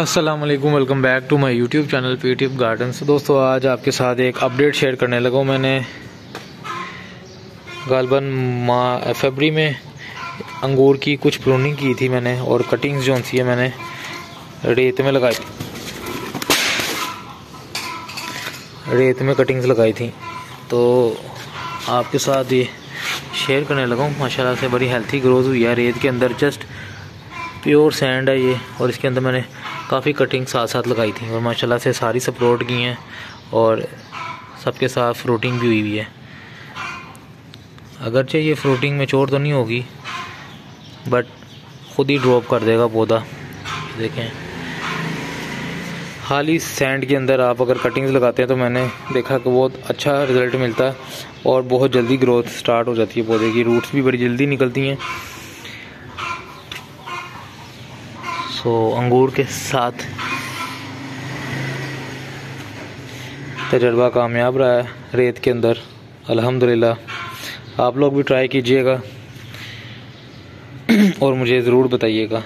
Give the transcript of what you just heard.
Aslam welcome back to my YouTube channel P T Gardens दोस्तों, आज आपके साथ एक अपडेट शेयर करने लगा मैंने। गालबन माह फेबरी में अंगूर की कुछ प्रूनिंग की थी मैंने और कटिंग्स जो थी मैंने, रेत में लगाई थी। रेत में कटिंग्स लगाई थी। तो आपके साथ ये शेयर करने लगा। हूँ माशाल्लाह से बड़ी हेल्थी ग्रोथ हुई है। रेत के अंदर जस्ट प्योर सैंड है ये और इसके अंदर मैंने काफ़ी कटिंग साथ साथ लगाई थी और माशाल्लाह से सारी सपोर्ट की हैं और सबके साथ फ्रूटिंग भी हुई हुई है। अगरचे ये फ्रूटिंग में चोट तो नहीं होगी बट ख़ुद ही ड्रॉप कर देगा पौधा। देखें। ही सैंड के अंदर आप अगर कटिंग्स लगाते हैं तो मैंने देखा कि बहुत अच्छा रिज़ल्ट मिलता है और बहुत जल्दी ग्रोथ स्टार्ट हो जाती है पौधे की। रूट्स भी बड़ी जल्दी निकलती हैं। सो अंगूर के साथ तजर्बा कामयाब रहा है रेत के अंदर, अल्हम्दुलिल्लाह। आप लोग भी ट्राई कीजिएगा और मुझे ज़रूर बताइएगा।